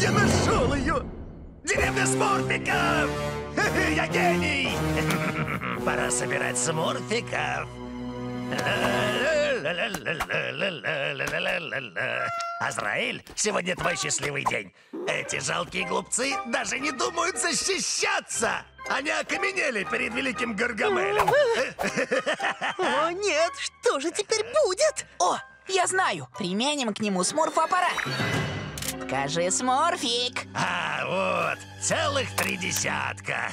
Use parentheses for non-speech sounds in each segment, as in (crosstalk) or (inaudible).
Я нашел ее! Деревня смурфиков! (laughs) Я гений! (laughs) Пора собирать смурфиков. (laughs) Азраиль, сегодня твой счастливый день. Эти жалкие глупцы даже не думают защищаться. Они окаменели перед великим Гаргамелем. О, нет, что же теперь будет? О, я знаю. Применим к нему смурф-аппарат. Скажи, смурфик. А, вот, целых три десятка.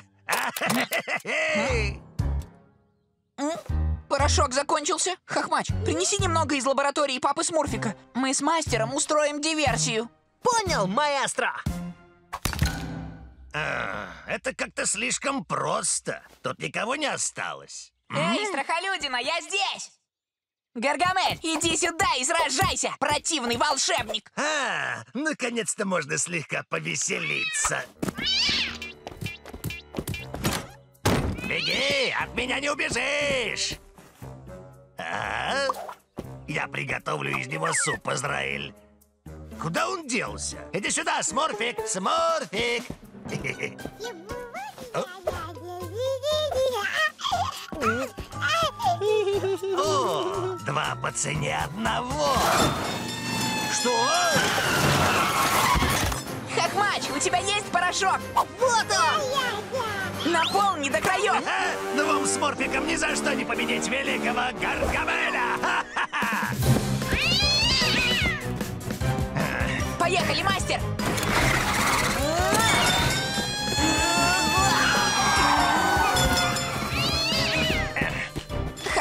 Порошок закончился. Хохмач, принеси немного из лаборатории папы Смурфика. Мы с мастером устроим диверсию. Понял, маэстро. А, это как-то слишком просто. Тут никого не осталось. Эй, страхолюдина, я здесь! Гаргамель, иди сюда и сражайся, противный волшебник! А, наконец-то можно слегка повеселиться. Беги, от меня не убежишь! А? Я приготовлю из него суп, Израиль. Куда он делся? Иди сюда, Сморфик! Сморфик! О, два по цене одного. Что? Хохмач, у тебя есть порошок? Вот он! Наполни до краев! А? Двум сморфикам ни за что не победить великого Гаргамеля! Поехали, мастер!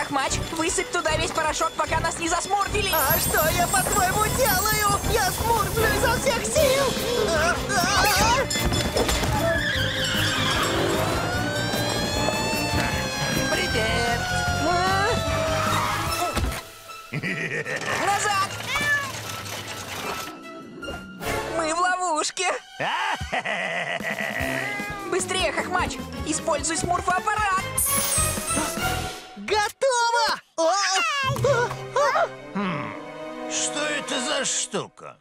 Хохмач, высыпь туда весь порошок, пока нас не засморфили! А что я, по-твоему, делаю? Я смурфлю изо всех сил! А, а! Привет! Назад! Мы в ловушке! Быстрее, Хохмач! Используй смурфоаппарат! За штука?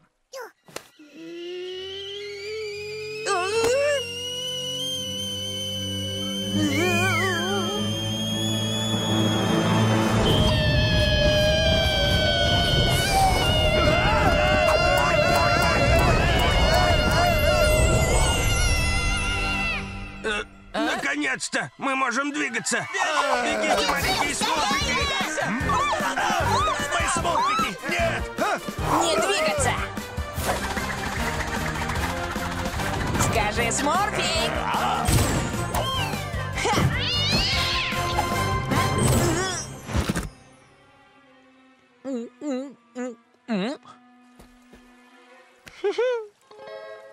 Наконец-то! Мы можем двигаться! Бегите, маленькие смурфики! Мои смурфики! Скажи, Сморфик! Ха!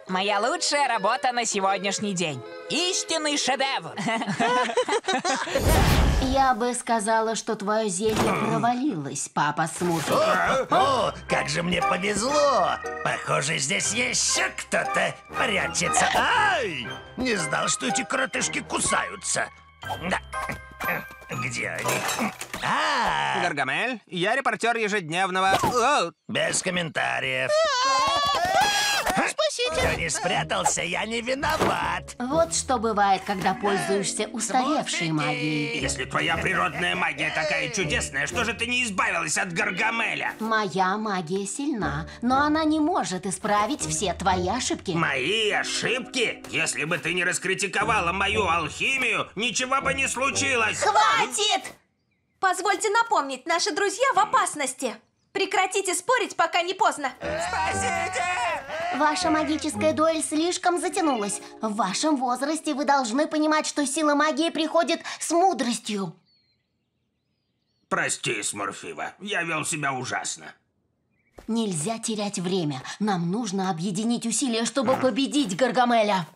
Моя лучшая работа на сегодняшний день. Истинный шедевр. Я бы сказала, что твое зелье провалилось, папа Смурфик. О, как же мне повезло! Похоже, здесь еще кто-то прячется. Ай! Не знал, что эти коротышки кусаются. Да. Где они? А, Гаргамель, я репортер ежедневного... О, без комментариев. Спасите! Кто не спрятался, я не виноват. Вот что бывает, когда пользуешься устаревшей магией. если твоя природная магия такая чудесная, что же ты не избавилась от Гаргамеля? Моя магия сильна, но она не может исправить все твои ошибки. Мои ошибки? Если бы ты не раскритиковала мою алхимию, ничего бы не случилось. Хватит! Позвольте напомнить, наши друзья в опасности. Прекратите спорить, пока не поздно. Ваша магическая дуэль слишком затянулась. В вашем возрасте вы должны понимать, что сила магии приходит с мудростью. Прости, Смурфива, я вел себя ужасно. Нельзя терять время. Нам нужно объединить усилия, чтобы победить Гаргамеля.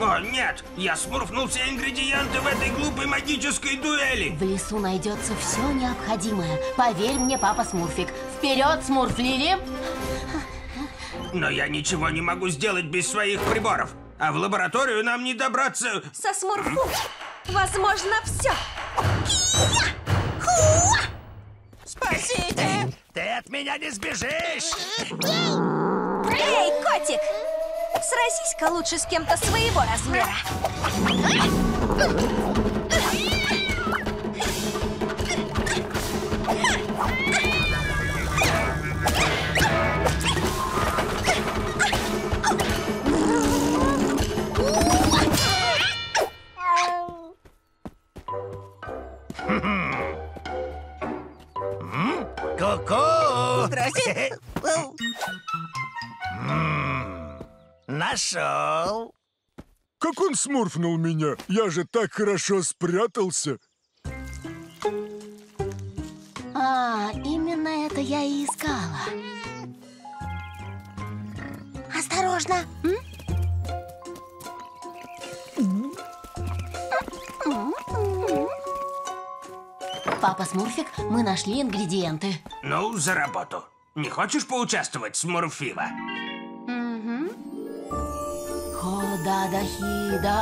О, нет! Я смурфнул все ингредиенты в этой глупой магической дуэли! В лесу найдется все необходимое. Поверь мне, папа Смурфик. Вперед, Смурфлили! Но я ничего не могу сделать без своих приборов. А в лабораторию нам не добраться... Со смурфу возможно все. Спасите! Ты от меня не сбежишь! Эй, котик! Сразись-ка лучше с кем-то своего размера. Нашел. Как он смурфнул меня? Я же так хорошо спрятался. А, именно это я и искала. Осторожно! м? Папа Смурфик, мы нашли ингредиенты. Ну, за работу. Не хочешь поучаствовать, Смурфива? Хода-да-хи-да.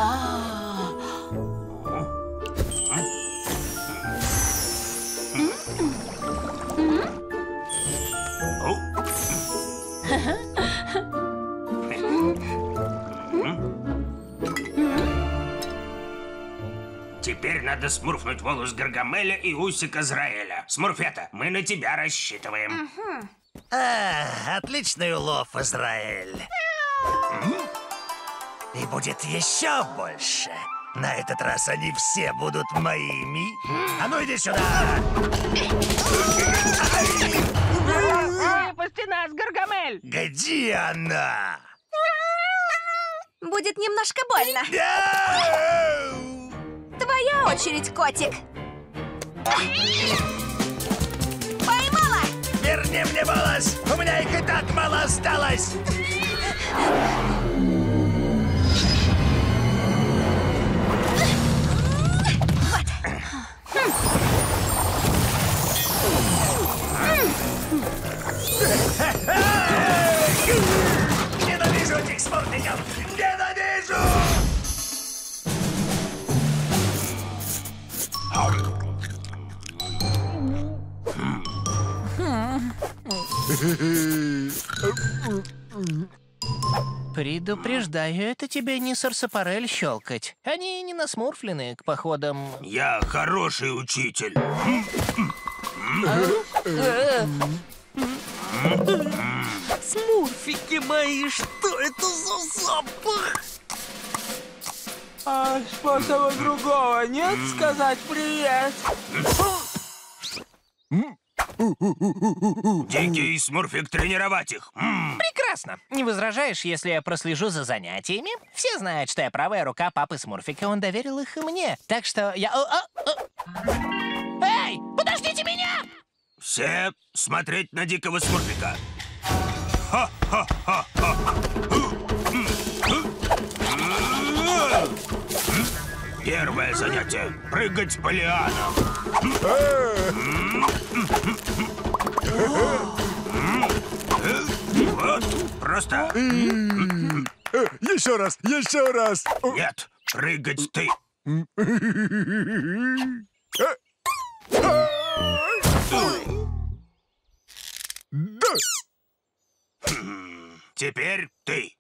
О, Теперь надо смурфнуть волос Гаргамеля и усик Азраэля. Смурфета, мы на тебя рассчитываем. А, отличный улов, Израиль. И будет еще больше. На этот раз они все будут моими. А ну иди сюда! Выпусти нас, Гаргамель! Где она? Будет немножко больно. Твоя очередь, котик. Поймала! Верни мне волос! У меня их и так мало осталось! Ненавижу этих смурфиков! Ненавижу! Предупреждаю, это тебе не сарсапарель щелкать. Они не насмурфлены к походам. Я хороший учитель. Смурфики мои, что это за запах? А способа другого нет сказать привет? Дикий Смурфик тренировать их. М, Прекрасно. Не возражаешь, если я прослежу за занятиями? Все знают, что я правая рука папы Смурфика, он доверил их и мне. Так что я... Эй, подождите меня! Все смотреть на дикого Смурфика. Первое занятие — прыгать по лианам. Вот, просто Еще раз, еще раз. Нет, прыгать ты. Да. Теперь ты.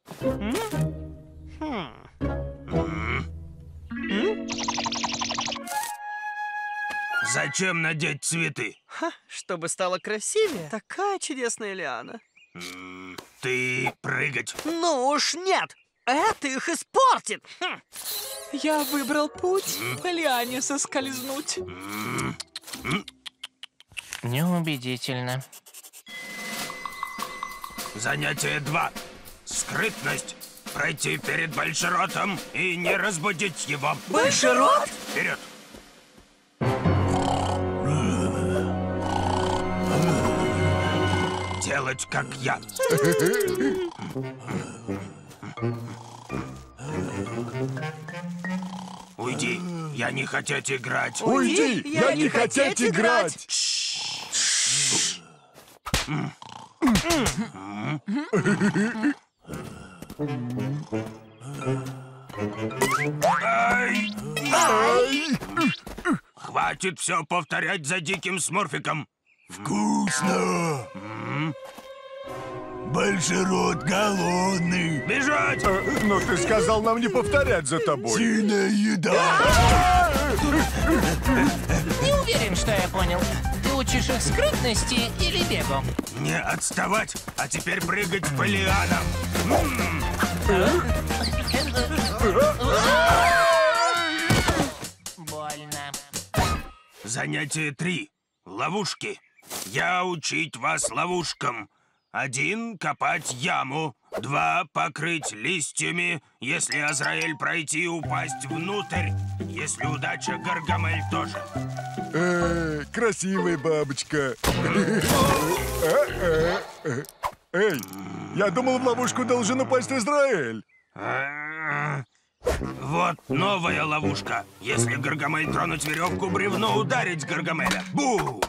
Зачем надеть цветы? Чтобы стало красивее. Такая чудесная лиана. Ты прыгать. Ну уж нет. Это их испортит. Хм. Я выбрал путь по лиане соскользнуть. Неубедительно. Занятие 2. Скрытность. Пройти перед Большеротом и не разбудить его. Большерот? Вперед! Делать, как я. Уйди, я не хотеть играть. Уйди, я не хотеть играть. Ай! Ай, Хватит все повторять за диким смурфиком. Вкусно. Большерот голодный. Бежать! Э, Но ты сказал нам не повторять за тобой. Сильная еда. Не уверен, что я понял. Ты учишь их скрытности или бегу? Не отставать, а теперь прыгать по лианам. М, Больно. Занятие три. Ловушки. Я учить вас ловушкам. Один — копать яму. Два — покрыть листьями. Если Азраэль пройти, упасть внутрь. Если удача, Гаргамель тоже. Э, красивая бабочка. Э, э, э. Эй, я думал, в ловушку должен упасть Израиль. Вот новая ловушка. Если Гаргамель тронуть веревку, бревно ударить Гаргамеля. Бу!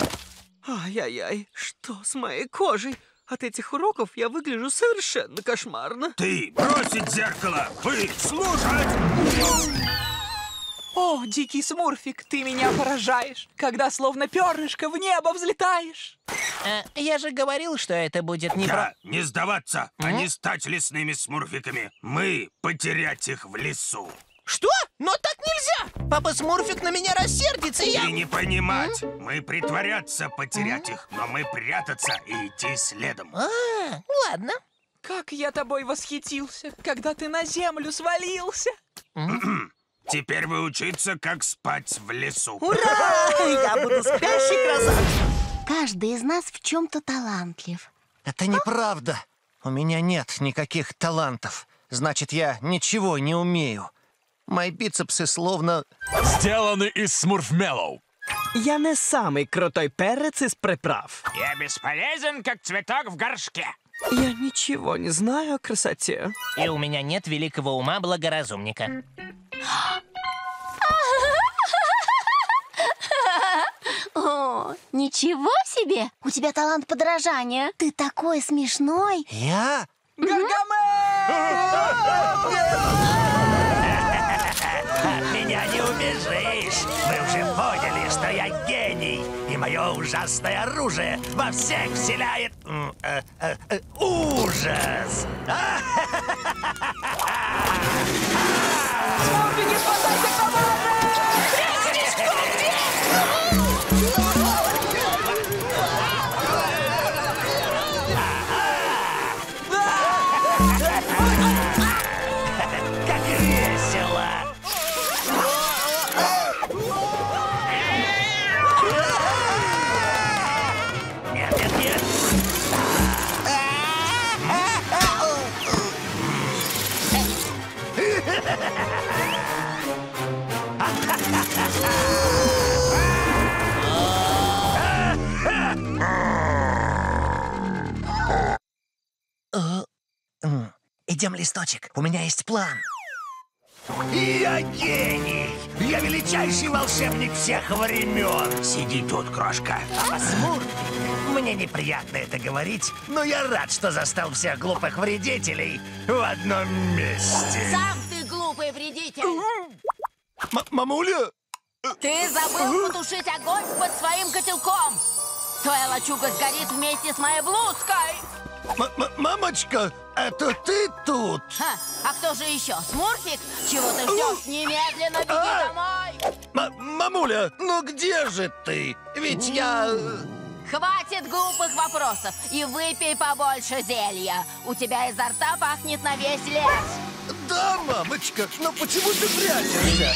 Ай-яй-яй, что с моей кожей? От этих уроков я выгляжу совершенно кошмарно. Ты бросить зеркало! Вы слушать! О, дикий смурфик, ты меня поражаешь, когда словно перышко в небо взлетаешь. Э, я же говорил, что это будет не про... Да, не сдаваться, а не стать лесными смурфиками. Мы потерять их в лесу. Что? Но так нельзя! Папа Смурфик на меня рассердится, и я... И не понимать. Мы притворяться потерять их, но мы прятаться и идти следом. А, ладно. Как я тобой восхитился, когда ты на землю свалился. Теперь вы учиться, как спать в лесу. (laughs) Я буду спящий красавчик. Каждый из нас в чем-то талантлив. Это неправда. У меня нет никаких талантов. Значит, я ничего не умею. Мои бицепсы словно... Сделаны из смурфмеллоу. Я не самый крутой перец из приправ. Я бесполезен, как цветок в горшке. Я ничего не знаю о красоте. И у меня нет великого ума благоразумника. О, ничего себе! У тебя талант подражания. Ты такой смешной. Я? Не (laughs) убежишь. Вы уже поняли, что я гений. И мое ужасное оружие во всех вселяет э, э, э, ужас. (laughs) листочек. У меня есть план. Я гений! Я величайший волшебник всех времен! Сиди тут, крошка. Посмурфик. Мне неприятно это говорить, но я рад, что застал всех глупых вредителей в одном месте. Сам ты глупый вредитель. М- мамуля? Ты забыл потушить огонь под своим котелком. Твоя лачуга сгорит вместе с моей блузкой. М- мамочка, это ты тут? Ха, а кто же еще? Смурфик? Чего ты ждешь? Немедленно беги А! домой. М- мамуля, ну где же ты? Ведь я... э, Хватит глупых вопросов и выпей побольше зелья. У тебя изо рта пахнет на весь лес. Да, мамочка, но почему ты прячешься?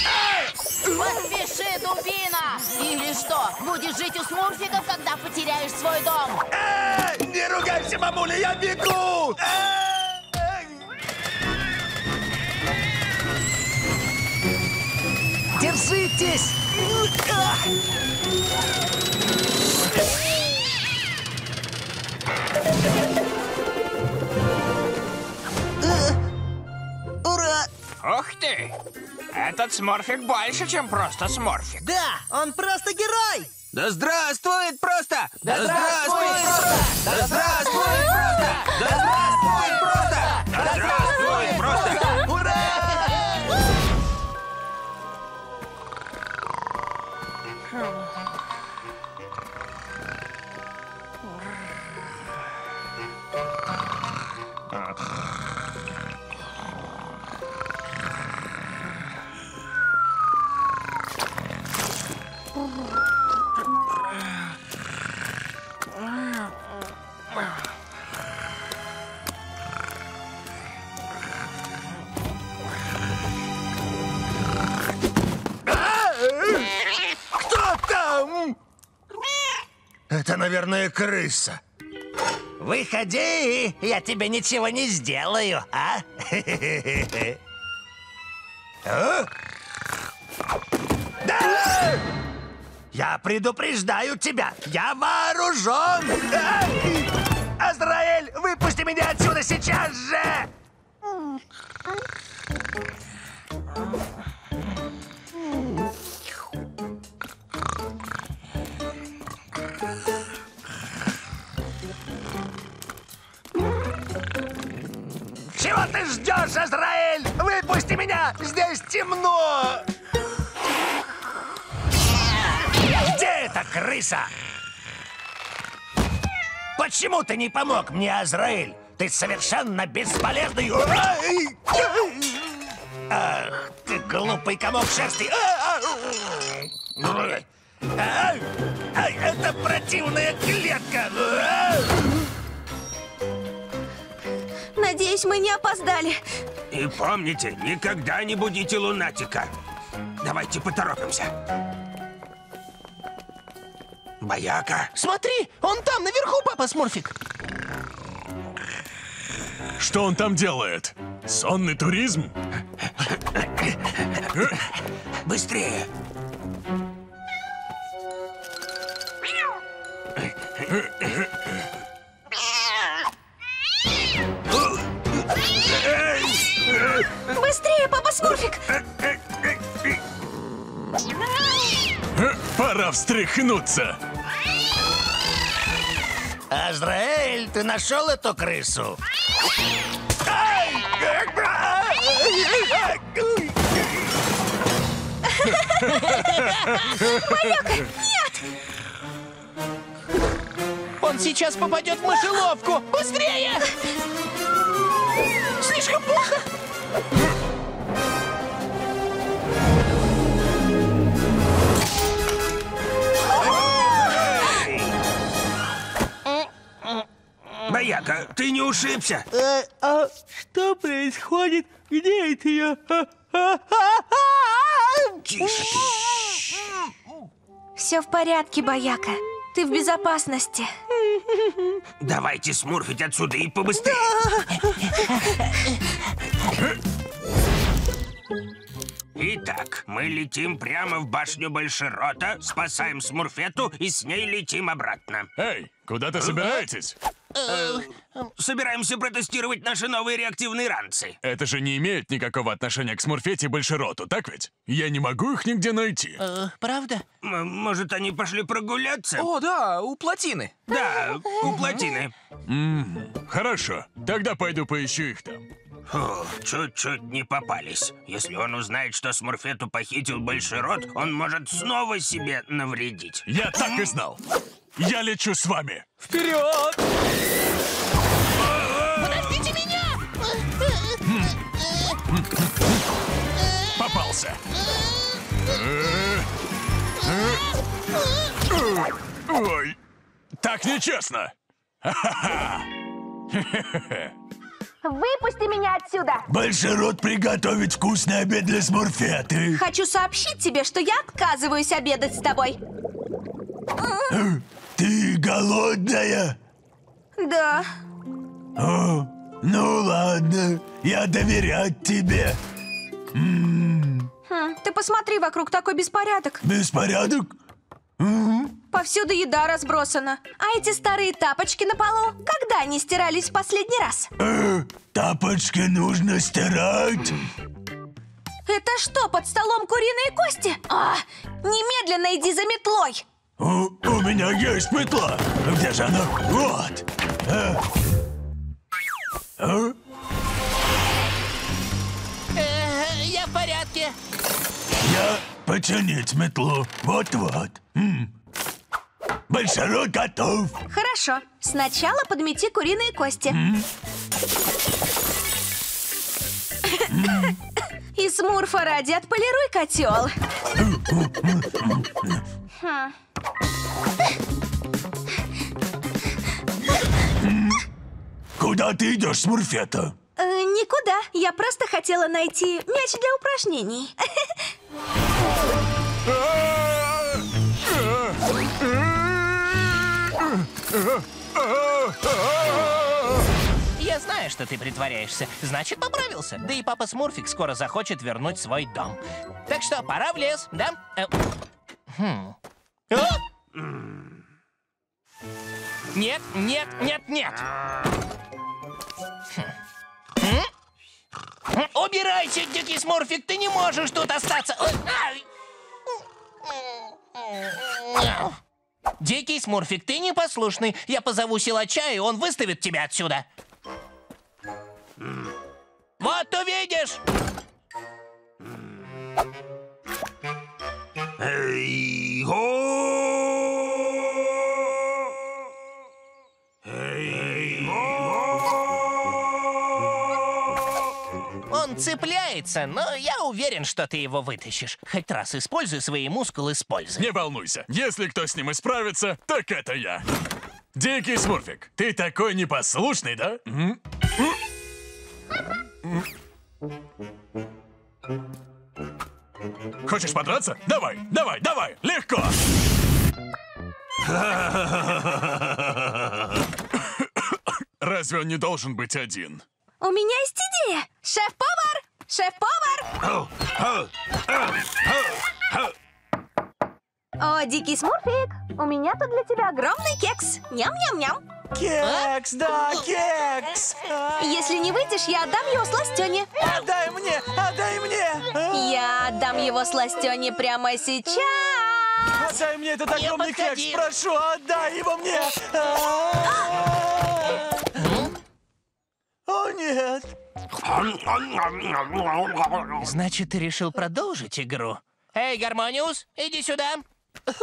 Поспеши, дубина! Или что, будешь жить у смурфиков, когда потеряешь свой дом? Э, Не ругайся, мамуля, я бегу! Э, Держитесь! Ты! Этот сморфик больше, чем просто сморфик. Да, он просто герой! Да здравствует просто! Да здравствует просто! Да здравствует просто! Да здравствует просто! Да здравствует просто! Это, наверное, крыса. Выходи, я тебе ничего не сделаю, а? (laughs) А? Да! Я предупреждаю тебя, я вооружен! Азраэль, выпусти меня отсюда сейчас же! Ждешь, Азраэль? Выпусти меня! Здесь темно! Где эта крыса? Почему ты не помог мне, Азраэль? Ты совершенно бесполезный... Ах, ты глупый комок шерсти! Это противная клетка! Надеюсь, мы не опоздали. И помните, никогда не будите лунатика. Давайте поторопимся. Бояка. Смотри, он там, наверху, папа Смурфик. Что он там делает? Сонный туризм? Быстрее. Быстрее, папа Смурфик! Пора встряхнуться. Азраэль, ты нашел эту крысу? Ай! Он сейчас попадет в мышеловку. Быстрее! Бояка, ты не ушибся? а что происходит? Где это я? Тише Все в порядке, Бояка. Ты в безопасности. Давайте смурфить отсюда и побыстрее. (laughs) Итак, мы летим прямо в башню Большерота, спасаем Смурфету и с ней летим обратно. Эй, куда-то собираетесь? Собираемся протестировать наши новые реактивные ранцы. Это же не имеет никакого отношения к Смурфете и Большероту, так ведь? Я не могу их нигде найти. Э, правда? М- может, они пошли прогуляться? О, да, у плотины. Да, у плотины. Хорошо, тогда пойду поищу их там. Чуть-чуть не попались. Если он узнает, что Смурфету похитил Большерот, он может снова себе навредить. Я так и знал. Я лечу с вами. Вперед! Подождите меня! Попался. Ой, так нечестно. Выпусти меня отсюда! Большерот приготовить вкусный обед для Смурфеты. Хочу сообщить тебе, что я отказываюсь обедать с тобой. Ты голодная? Да. О, ну ладно, я доверять тебе. Хм, ты посмотри, вокруг такой беспорядок. Беспорядок? Повсюду еда разбросана. А эти старые тапочки на полу, когда они стирались в последний раз? Э, тапочки нужно стирать. Это что, под столом куриные кости? А, немедленно иди за метлой. У, у меня есть метла. Где же она? Вот. А? Э, я в порядке. Я починить метлу. Вот-вот. М. Большерот готов. Хорошо. Сначала подмети куриные кости. И смурфа ради отполируй котел. Куда ты идешь, Смурфета? Э, никуда. Я просто хотела найти мяч для упражнений. (laughs) Я знаю, что ты притворяешься. Значит, поправился. Да и папа Смурфик скоро захочет вернуть свой дом. Так что пора в лес, да? Э, хм. А? Нет, нет, нет, нет. Хм. М? М? Убирайся, дикий Смурфик, ты не можешь тут остаться. Дикий Смурфик, ты непослушный. Я позову силача, и он выставит тебя отсюда. Вот увидишь! Эй, го! Цепляется, но я уверен, что ты его вытащишь. Хоть раз используй свои мускулы с пользой. Не волнуйся, если кто с ним исправится, так это я. Дикий Смурфик, ты такой непослушный, да? Хочешь подраться? Давай, давай, давай, легко! Разве он не должен быть один? У меня есть идея! Шеф-повар! Шеф-повар! О, дикий смурфик, у меня тут для тебя огромный кекс. Ням-ням-ням. Кекс, да, кекс! Если не выйдешь, я отдам его сластене. Отдай мне, отдай мне! Я отдам его сластене прямо сейчас. Отдай мне этот огромный кекс, прошу, отдай его мне! А. О, нет! Значит, ты решил продолжить игру? Эй, Гармониус, иди сюда. (laughs)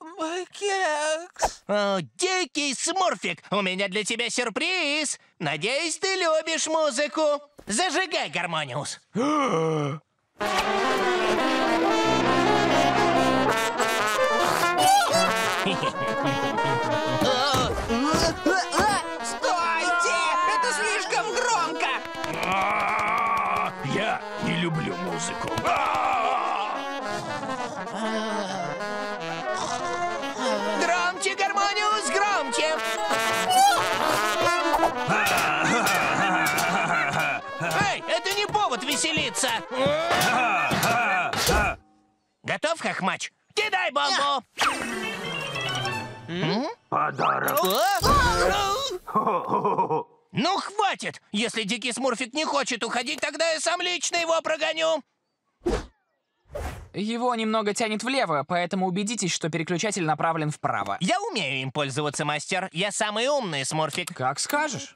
Мой кекс! О, дикий Смурфик, у меня для тебя сюрприз. Надеюсь, ты любишь музыку. Зажигай, Гармониус. Стойте! (gasps) (laughs) повод веселиться. Готов, Хохмач? Кидай бомбу. Подарок. Ну, хватит! Если Дикий Смурфик не хочет уходить, тогда я сам лично его прогоню. Его немного тянет влево, поэтому убедитесь, что переключатель направлен вправо. Я умею им пользоваться, мастер. Я самый умный Смурфик. Как скажешь.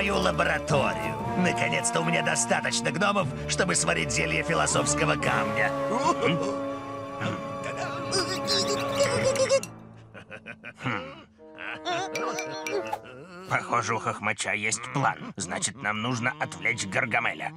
Мою лабораторию. Наконец-то у меня достаточно гномов, чтобы сварить зелье философского камня. Похоже, у Хохмача есть план. Значит, нам нужно отвлечь Гаргамеля.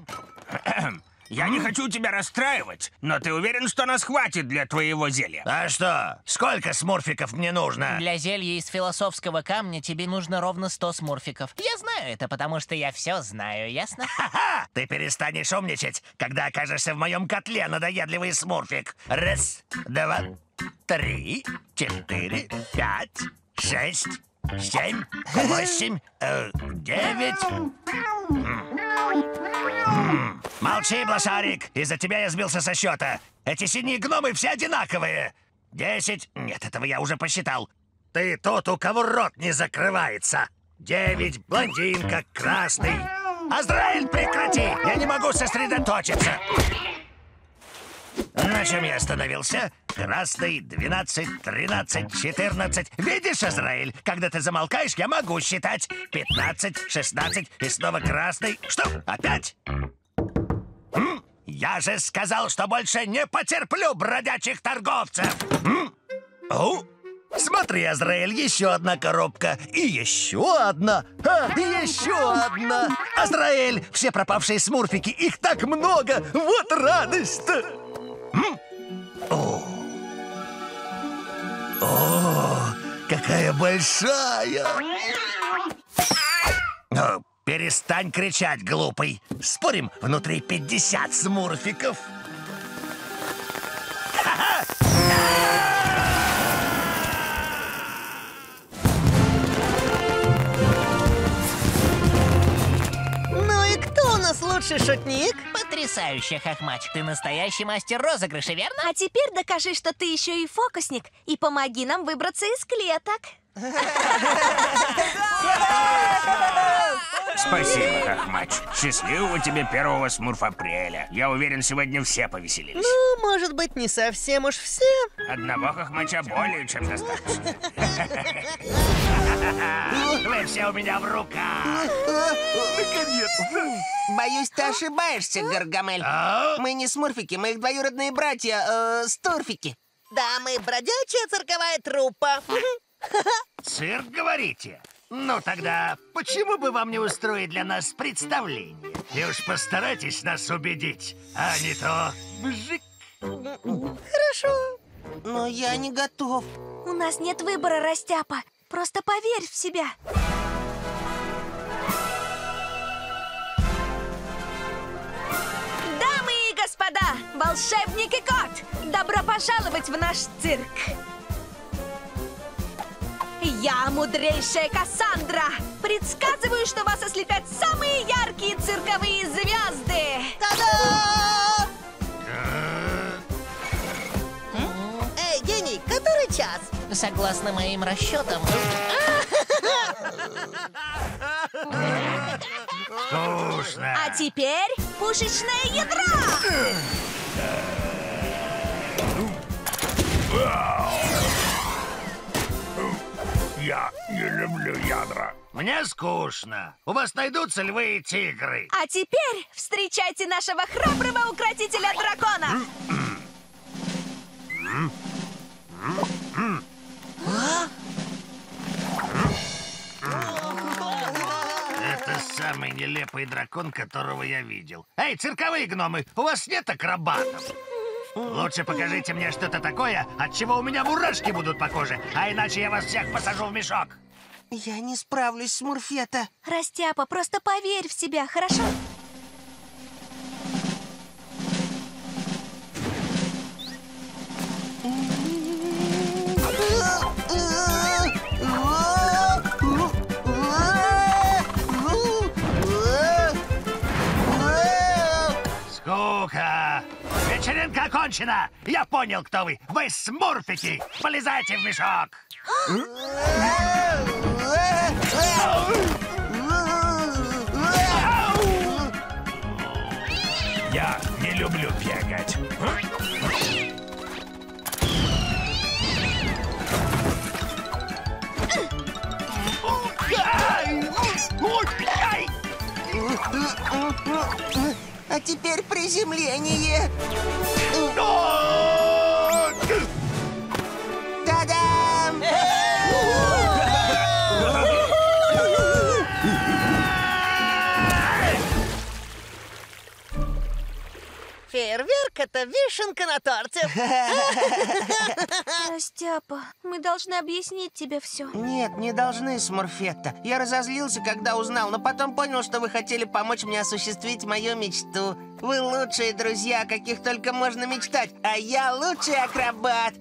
Я не хочу тебя расстраивать, но ты уверен, что нас хватит для твоего зелья? А что? Сколько смурфиков мне нужно? Для зелья из философского камня тебе нужно ровно 100 смурфиков. Я знаю это, потому что я все знаю, ясно? (laughs) Ха! Ты перестанешь умничать, когда окажешься в моем котле, надоедливый смурфик. Раз, два, три, четыре, пять, шесть, семь, восемь, э, девять. Молчи, блошарик! Из-за тебя я сбился со счета. Эти синие гномы все одинаковые. Десять... Нет, этого я уже посчитал. Ты тот, у кого рот не закрывается. Девять, блондинка, красный. Азраиль, прекрати! Я не могу сосредоточиться. На чем я остановился? Красный, 12, 13, 14. Видишь, Азраиль, когда ты замолкаешь, я могу считать. 15, 16 и снова красный. Что, опять? Я же сказал, что больше не потерплю бродячих торговцев. О, смотри, Азраиль, еще одна коробка. И еще одна. А, и еще одна. Азраиль, все пропавшие смурфики, их так много. Вот радость-то. О. О, какая большая! Перестань кричать, глупый. Спорим, внутри 50 смурфиков. Ну и кто у нас лучший шутник? Потрясающе, Хохмач. Ты настоящий мастер розыгрыша, верно? А теперь докажи, что ты еще и фокусник, и помоги нам выбраться из клеток. Спасибо, Хохмач. Счастливого тебе первого смурф апреля. Я уверен, сегодня все повеселились. Ну, может быть, не совсем уж все. Одного Хохмача более чем достаточно. (laughs) Вы все у меня в руках. Боюсь, ты ошибаешься, Гаргамель. А? Мы не смурфики, мы их двоюродные братья, э, стурфики. Да, мы бродячая цирковая труппа. Цирк, говорите? Ну тогда, почему бы вам не устроить для нас представление? И уж постарайтесь нас убедить, а не то... Бжик. Хорошо. Но я не готов. У нас нет выбора, Растяпа. Просто поверь в себя. Дамы и господа, волшебник и кот, добро пожаловать в наш цирк. Я мудрейшая Кассандра. Предсказываю, что вас ослепят самые яркие цирковые звезды. Та-да! Эй, гений, который час? Согласно моим расчетам, Скучно. А теперь пушечное ядро. Я не люблю ядра. Мне скучно. У вас найдутся львы и тигры. А теперь встречайте нашего храброго укротителя дракона. Это самый нелепый дракон, которого я видел. Эй, цирковые гномы, у вас нет акробатов? Лучше покажите мне что-то такое, от чего у меня мурашки будут по коже, а иначе я вас всех посажу в мешок. Я не справлюсь, Смурфета. Растяпа, просто поверь в себя, хорошо? Скука! Окончена! Я понял, кто вы! Вы смурфики! Полезайте в мешок! Я не люблю бегать. А теперь приземление. Та-дам! Фейерверк — это вишенка на торте. (laughs) Растяпа, мы должны объяснить тебе все. Нет, не должны, Смурфетта. Я разозлился, когда узнал, но потом понял, что вы хотели помочь мне осуществить мою мечту. Вы лучшие друзья, о каких только можно мечтать, а я лучший акробат.